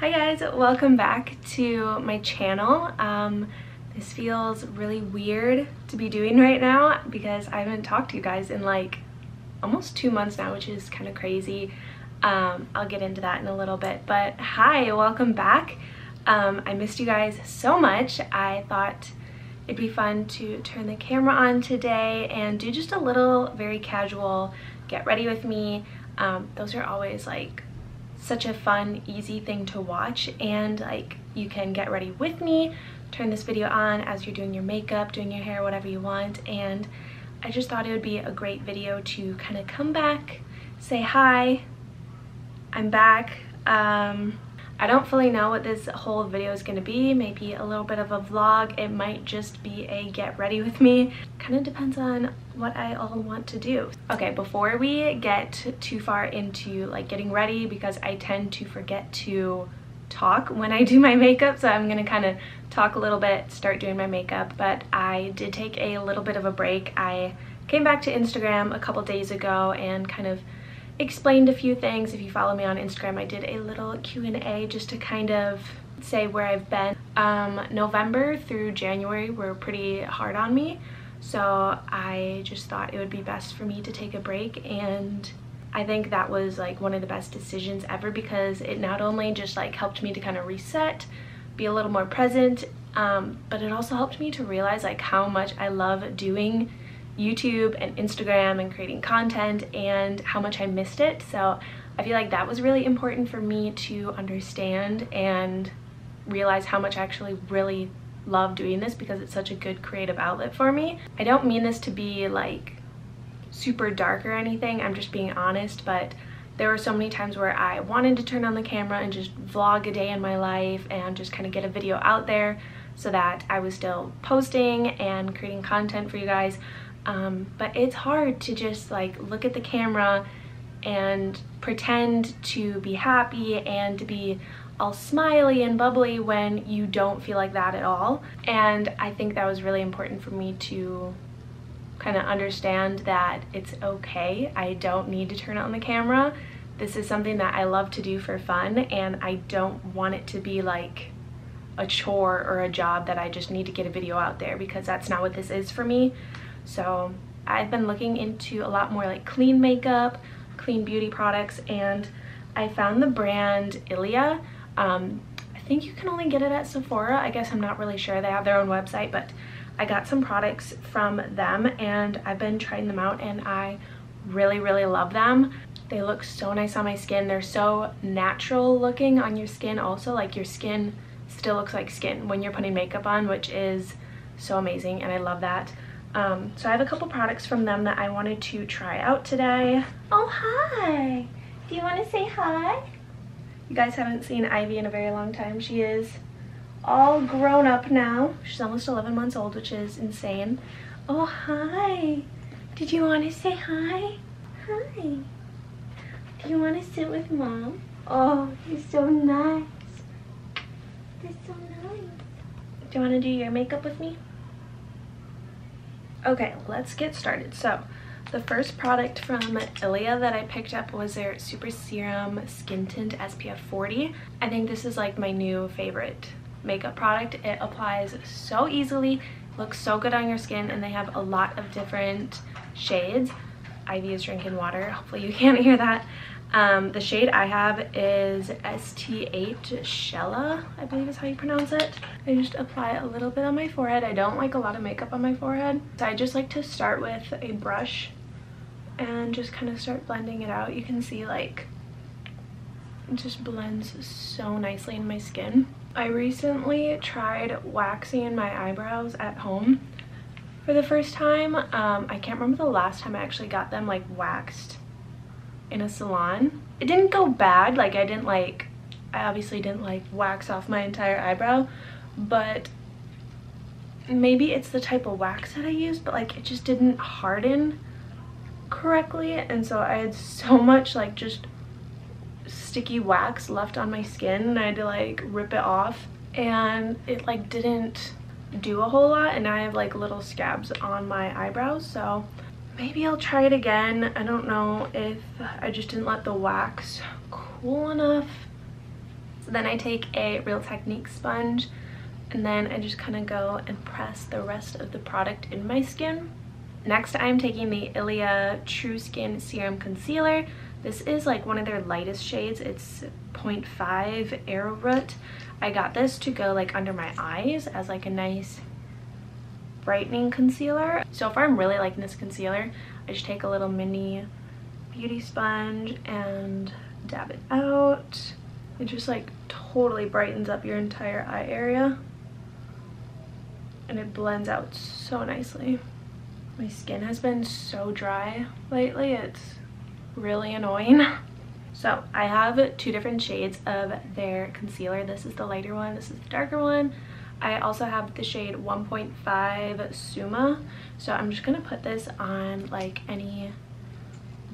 Hi guys, welcome back to my channel. Um, this feels really weird to be doing right now because I haven't talked to you guys in like almost two months now, which is kind of crazy. Um, I'll get into that in a little bit, but hi, welcome back. Um, I missed you guys so much. I thought it'd be fun to turn the camera on today and do just a little very casual get ready with me. Um, those are always like such a fun, easy thing to watch and like you can get ready with me, turn this video on as you're doing your makeup, doing your hair, whatever you want. And I just thought it would be a great video to kind of come back, say hi, I'm back. Um, I don't fully know what this whole video is going to be. Maybe a little bit of a vlog. It might just be a get ready with me. Kind of depends on what I all want to do. Okay, before we get too far into like getting ready because I tend to forget to talk when I do my makeup so I'm gonna kind of talk a little bit start doing my makeup but I did take a little bit of a break I came back to Instagram a couple days ago and kind of explained a few things. If you follow me on Instagram, I did a little Q&A just to kind of say where I've been. Um, November through January were pretty hard on me, so I just thought it would be best for me to take a break and I think that was like one of the best decisions ever because it not only just like helped me to kind of reset, be a little more present, um, but it also helped me to realize like how much I love doing YouTube and Instagram and creating content and how much I missed it. So I feel like that was really important for me to understand and realize how much I actually really love doing this because it's such a good creative outlet for me. I don't mean this to be like super dark or anything, I'm just being honest, but there were so many times where I wanted to turn on the camera and just vlog a day in my life and just kind of get a video out there so that I was still posting and creating content for you guys um, but it's hard to just like look at the camera and pretend to be happy and to be all smiley and bubbly when you don't feel like that at all. And I think that was really important for me to kind of understand that it's okay. I don't need to turn on the camera. This is something that I love to do for fun and I don't want it to be like a chore or a job that I just need to get a video out there because that's not what this is for me. So I've been looking into a lot more like clean makeup, clean beauty products, and I found the brand Ilia. Um, I think you can only get it at Sephora. I guess I'm not really sure. They have their own website, but I got some products from them and I've been trying them out and I really, really love them. They look so nice on my skin. They're so natural looking on your skin also. Like your skin still looks like skin when you're putting makeup on, which is so amazing and I love that. Um, so I have a couple products from them that I wanted to try out today. Oh, hi. Do you want to say hi? You guys haven't seen Ivy in a very long time. She is all grown up now. She's almost 11 months old, which is insane. Oh, hi. Did you want to say hi? Hi. Do you want to sit with mom? Oh, he's so nice. He's so nice. Do you want to do your makeup with me? Okay, let's get started. So the first product from Ilia that I picked up was their Super Serum Skin Tint SPF 40. I think this is like my new favorite makeup product. It applies so easily, looks so good on your skin, and they have a lot of different shades. Ivy is drinking water. Hopefully you can't hear that. Um, the shade I have is ST8 Shela, I believe is how you pronounce it. I just apply a little bit on my forehead. I don't like a lot of makeup on my forehead. So I just like to start with a brush and just kind of start blending it out. You can see like it just blends so nicely in my skin. I recently tried waxing my eyebrows at home for the first time. Um, I can't remember the last time I actually got them like waxed in a salon. It didn't go bad, like I didn't like, I obviously didn't like wax off my entire eyebrow, but maybe it's the type of wax that I used, but like it just didn't harden correctly and so I had so much like just sticky wax left on my skin and I had to like rip it off and it like didn't do a whole lot and I have like little scabs on my eyebrows so maybe I'll try it again. I don't know if I just didn't let the wax cool enough So then I take a Real Technique sponge and then I just kind of go and press the rest of the product in my skin. Next, I'm taking the Ilia True Skin Serum Concealer. This is like one of their lightest shades. It's 0.5 Arrowroot. I got this to go like under my eyes as like a nice brightening concealer. So far I'm really liking this concealer. I just take a little mini beauty sponge and dab it out. It just like totally brightens up your entire eye area. And it blends out so nicely. My skin has been so dry lately. It's really annoying. So I have two different shades of their concealer. This is the lighter one, this is the darker one. I also have the shade 1.5 Suma. So I'm just gonna put this on like any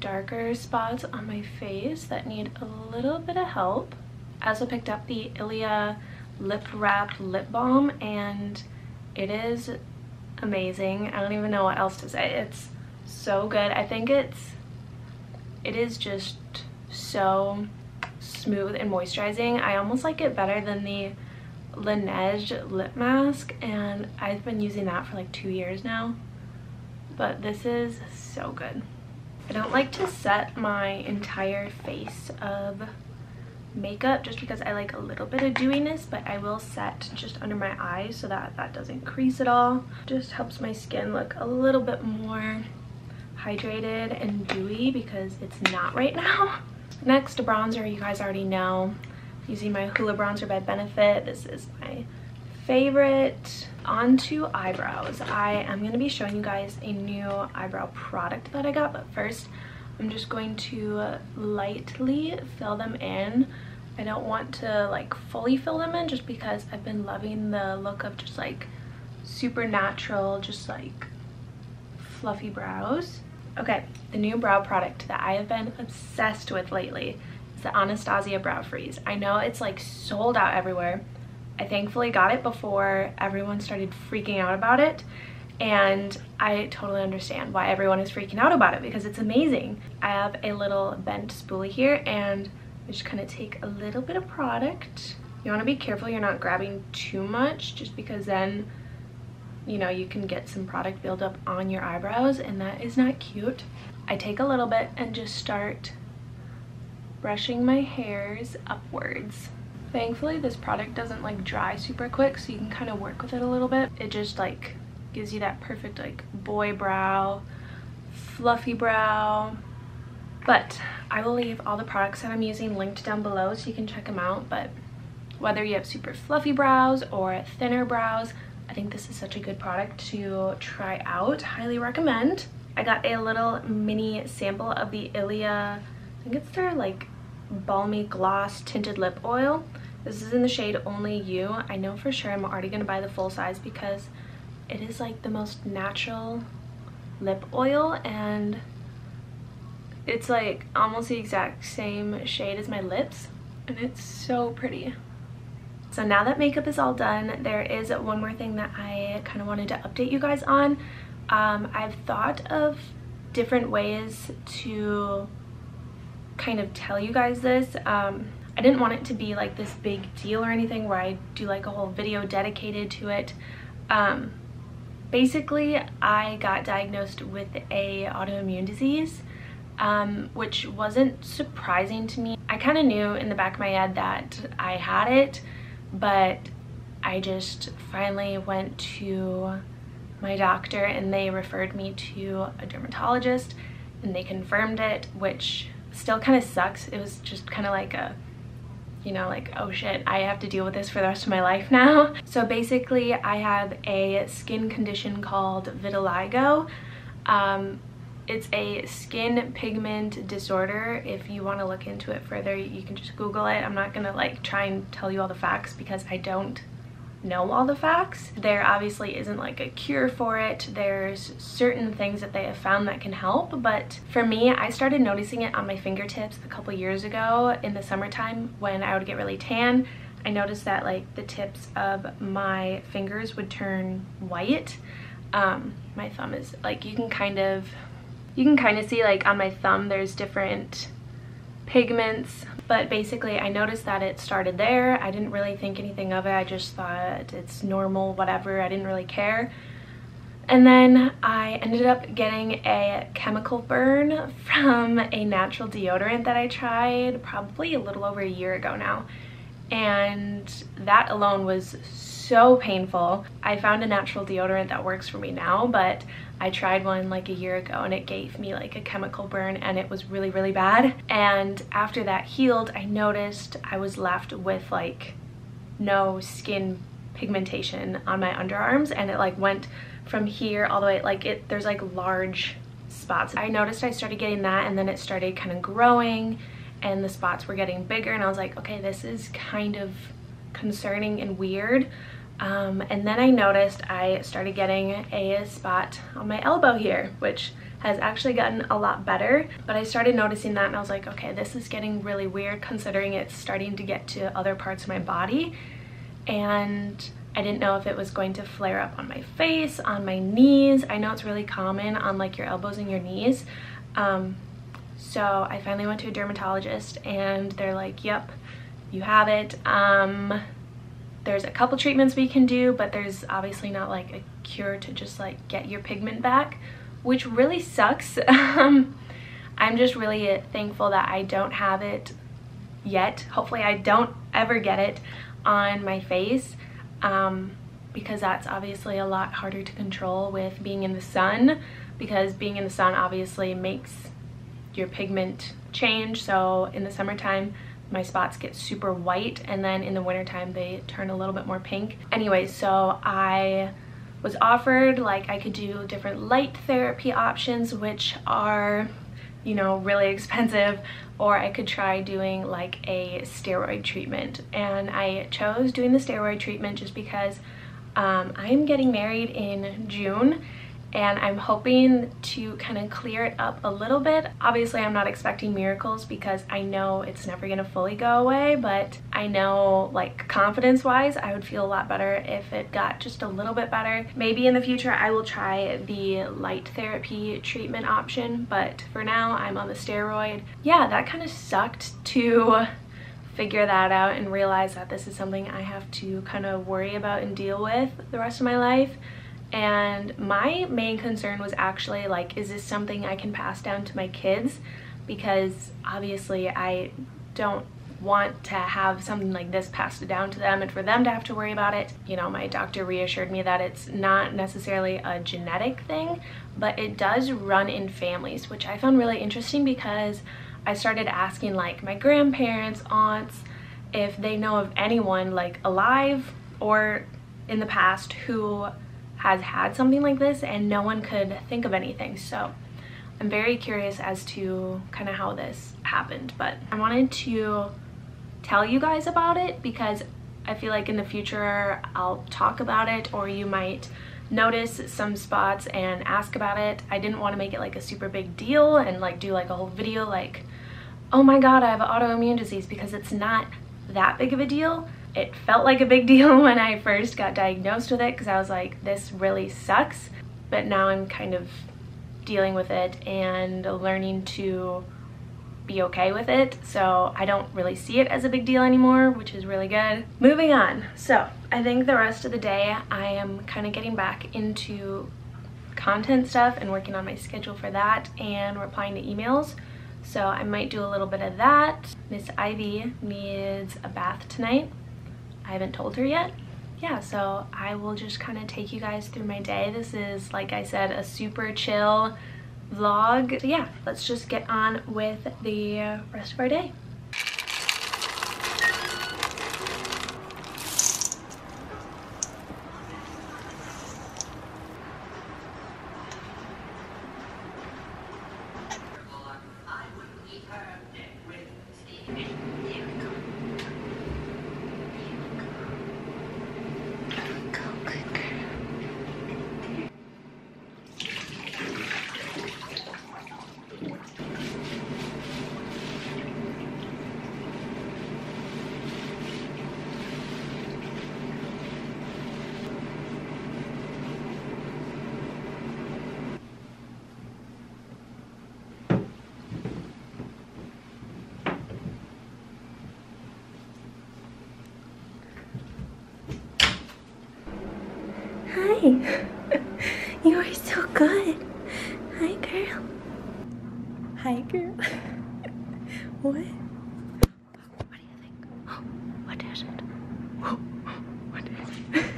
darker spots on my face that need a little bit of help. I also picked up the Ilia Lip Wrap Lip Balm and it is amazing. I don't even know what else to say. It's so good. I think it's, it is just so smooth and moisturizing. I almost like it better than the Laneige lip mask and I've been using that for like two years now. But this is so good. I don't like to set my entire face of makeup just because I like a little bit of dewiness but I will set just under my eyes so that that doesn't crease at all. Just helps my skin look a little bit more hydrated and dewy because it's not right now. Next, bronzer, you guys already know. Using my Hoola bronzer by Benefit. This is my favorite. On to eyebrows. I am going to be showing you guys a new eyebrow product that I got, but first I'm just going to lightly fill them in. I don't want to like fully fill them in just because I've been loving the look of just like super natural, just like fluffy brows. Okay, the new brow product that I have been obsessed with lately the Anastasia Brow Freeze. I know it's like sold out everywhere. I thankfully got it before everyone started freaking out about it and I totally understand why everyone is freaking out about it because it's amazing. I have a little bent spoolie here and I'm just gonna take a little bit of product. You want to be careful you're not grabbing too much just because then you know, you can get some product buildup on your eyebrows and that is not cute. I take a little bit and just start brushing my hairs upwards. Thankfully, this product doesn't like dry super quick, so you can kind of work with it a little bit. It just like gives you that perfect like boy brow, fluffy brow. But I will leave all the products that I'm using linked down below so you can check them out. But whether you have super fluffy brows or thinner brows, I think this is such a good product to try out. Highly recommend. I got a little mini sample of the Ilia, I think it's their like balmy gloss tinted lip oil. This is in the shade Only You. I know for sure I'm already gonna buy the full size because it is like the most natural lip oil and it's like almost the exact same shade as my lips and it's so pretty. So now that makeup is all done, there is one more thing that I kind of wanted to update you guys on. Um, I've thought of different ways to kind of tell you guys this. Um, I didn't want it to be like this big deal or anything where I do like a whole video dedicated to it. Um, basically, I got diagnosed with a autoimmune disease, um, which wasn't surprising to me. I kind of knew in the back of my head that I had it, but I just finally went to my doctor and they referred me to a dermatologist and they confirmed it, which still kind of sucks. It was just kind of like a, you know, like, oh shit, I have to deal with this for the rest of my life now. So basically I have a skin condition called vitiligo. Um, it's a skin pigment disorder. If you want to look into it further, you can just Google it. I'm not going to like try and tell you all the facts because I don't know all the facts. There obviously isn't like a cure for it. There's certain things that they have found that can help, but for me, I started noticing it on my fingertips a couple years ago in the summertime when I would get really tan. I noticed that like the tips of my fingers would turn white. Um, my thumb is like, you can kind of you can kind of see like on my thumb there's different pigments But basically I noticed that it started there. I didn't really think anything of it. I just thought it's normal, whatever. I didn't really care. And then I ended up getting a chemical burn from a natural deodorant that I tried probably a little over a year ago now. And that alone was so painful. I found a natural deodorant that works for me now, but I tried one like a year ago and it gave me like a chemical burn and it was really, really bad. And after that healed, I noticed I was left with like no skin pigmentation on my underarms and it like went from here all the way like it there's like large spots i noticed i started getting that and then it started kind of growing and the spots were getting bigger and i was like okay this is kind of concerning and weird um, and then i noticed i started getting a spot on my elbow here which has actually gotten a lot better but I started noticing that and I was like okay this is getting really weird considering it's starting to get to other parts of my body and I didn't know if it was going to flare up on my face, on my knees. I know it's really common on like your elbows and your knees. Um, so I finally went to a dermatologist and they're like, yep, you have it. Um, there's a couple treatments we can do, but there's obviously not like a cure to just like get your pigment back, which really sucks. Um, I'm just really thankful that I don't have it yet. Hopefully I don't ever get it on my face um, because that's obviously a lot harder to control with being in the sun because being in the sun obviously makes your pigment change so in the summertime my spots get super white and then in the wintertime they turn a little bit more pink. Anyway, so I was offered like I could do different light therapy options which are you know really expensive or I could try doing like a steroid treatment. And I chose doing the steroid treatment just because um, I'm getting married in June and I'm hoping to kind of clear it up a little bit. Obviously, I'm not expecting miracles because I know it's never gonna fully go away, but I know like confidence-wise, I would feel a lot better if it got just a little bit better. Maybe in the future, I will try the light therapy treatment option, but for now, I'm on the steroid. Yeah, that kind of sucked to figure that out and realize that this is something I have to kind of worry about and deal with the rest of my life and my main concern was actually like is this something I can pass down to my kids because obviously I don't want to have something like this passed down to them and for them to have to worry about it. You know, my doctor reassured me that it's not necessarily a genetic thing, but it does run in families, which I found really interesting because I started asking like my grandparents, aunts, if they know of anyone like alive or in the past who has had something like this and no one could think of anything. So I'm very curious as to kind of how this happened, but I wanted to tell you guys about it because I feel like in the future I'll talk about it or you might notice some spots and ask about it. I didn't want to make it like a super big deal and like do like a whole video like, oh my god, I have autoimmune disease because it's not that big of a deal it felt like a big deal when I first got diagnosed with it because I was like, this really sucks. But now I'm kind of dealing with it and learning to be okay with it. So I don't really see it as a big deal anymore, which is really good. Moving on. So I think the rest of the day I am kind of getting back into content stuff and working on my schedule for that and replying to emails. So I might do a little bit of that. Miss Ivy needs a bath tonight I haven't told her yet. Yeah, so I will just kind of take you guys through my day. This is, like I said, a super chill vlog. So yeah, let's just get on with the rest of our day. Hi. You are so good. Hi, girl. Hi, girl. what? What do you think? What is it? What is it?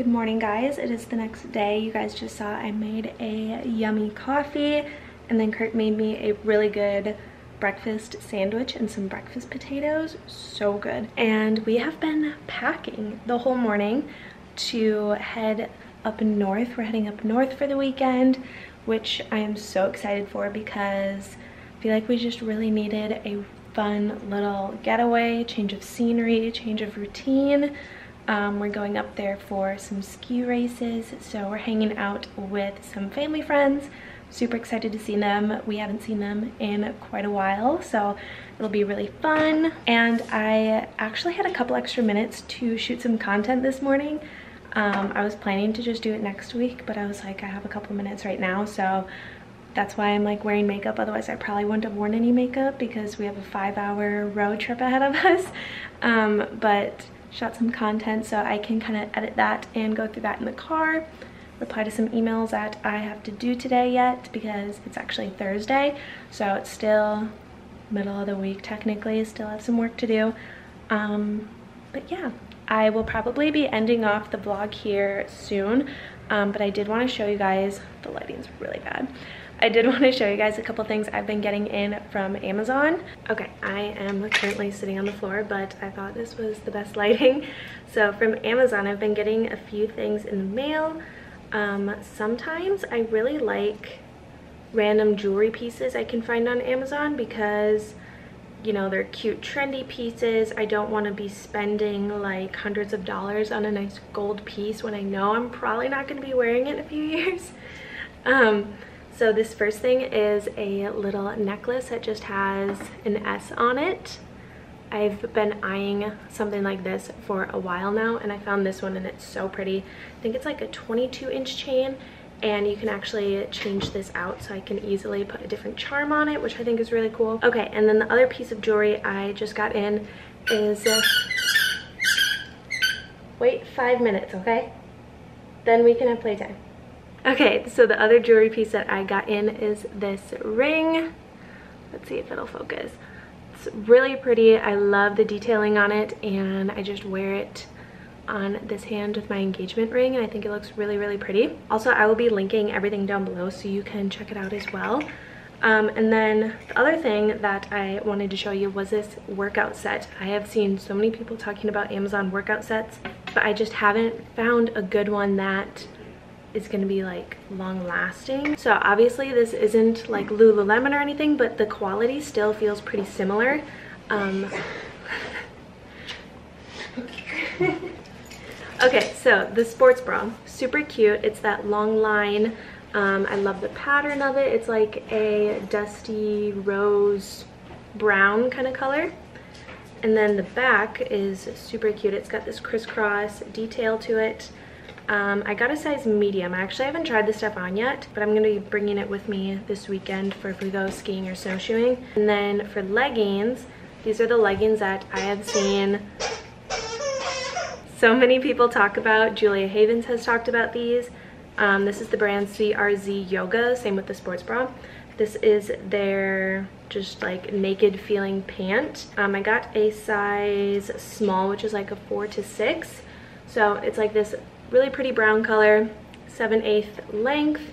Good morning guys, it is the next day. You guys just saw I made a yummy coffee and then Kurt made me a really good breakfast sandwich and some breakfast potatoes. So good. And we have been packing the whole morning to head up north. We're heading up north for the weekend, which I am so excited for because I feel like we just really needed a fun little getaway, change of scenery, change of routine. Um, we're going up there for some ski races, so we're hanging out with some family friends. Super excited to see them. We haven't seen them in quite a while, so it'll be really fun. And I actually had a couple extra minutes to shoot some content this morning. Um, I was planning to just do it next week, but I was like, I have a couple minutes right now, so that's why I'm like wearing makeup. Otherwise, I probably wouldn't have worn any makeup because we have a five hour road trip ahead of us. Um, but shot some content so I can kind of edit that and go through that in the car. Reply to some emails that I have to do today yet because it's actually Thursday so it's still middle of the week technically still have some work to do. Um, but yeah I will probably be ending off the vlog here soon um, but I did want to show you guys the lighting's really bad I did want to show you guys a couple things I've been getting in from Amazon. Okay, I am currently sitting on the floor, but I thought this was the best lighting. So from Amazon, I've been getting a few things in the mail. Um, sometimes I really like random jewelry pieces I can find on Amazon because you know, they're cute trendy pieces. I don't want to be spending like hundreds of dollars on a nice gold piece when I know I'm probably not going to be wearing it in a few years. Um, so this first thing is a little necklace that just has an S on it. I've been eyeing something like this for a while now and I found this one and it's so pretty. I think it's like a 22 inch chain and you can actually change this out so I can easily put a different charm on it which I think is really cool. Okay and then the other piece of jewelry I just got in is uh, wait five minutes okay then we can have playtime. Okay, so the other jewelry piece that I got in is this ring. Let's see if it'll focus. It's really pretty. I love the detailing on it and I just wear it on this hand with my engagement ring and I think it looks really, really pretty. Also, I will be linking everything down below so you can check it out as well. Um, and then the other thing that I wanted to show you was this workout set. I have seen so many people talking about Amazon workout sets, but I just haven't found a good one that is going to be like long lasting. So obviously this isn't like Lululemon or anything, but the quality still feels pretty similar. Um, okay, so the sports bra, super cute. It's that long line. Um, I love the pattern of it. It's like a dusty rose brown kind of color. And then the back is super cute. It's got this crisscross detail to it. Um, I got a size medium. I actually haven't tried this stuff on yet, but I'm going to be bringing it with me this weekend for if we go skiing or snowshoeing. And then for leggings, these are the leggings that I have seen so many people talk about. Julia Havens has talked about these. Um, this is the brand CRZ Yoga, same with the sports bra. This is their just like naked feeling pant. Um, I got a size small, which is like a four to six. So it's like this really pretty brown color, 7 8 length,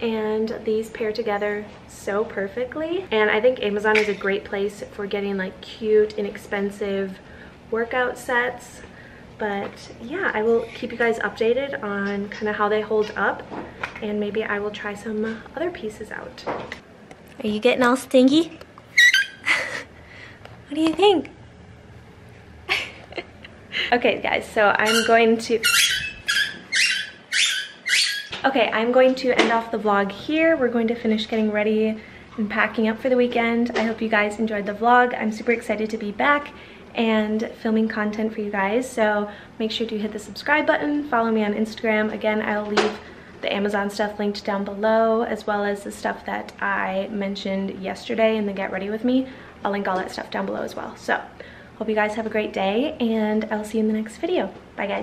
and these pair together so perfectly. And I think Amazon is a great place for getting like cute, inexpensive workout sets. But yeah, I will keep you guys updated on kind of how they hold up and maybe I will try some other pieces out. Are you getting all stingy? What do you think? okay guys, so I'm going to... Okay, I'm going to end off the vlog here. We're going to finish getting ready and packing up for the weekend. I hope you guys enjoyed the vlog. I'm super excited to be back and filming content for you guys. So make sure to hit the subscribe button, follow me on Instagram. Again, I'll leave the Amazon stuff linked down below as well as the stuff that I mentioned yesterday in the Get Ready With Me. I'll link all that stuff down below as well. So hope you guys have a great day and I'll see you in the next video. Bye guys.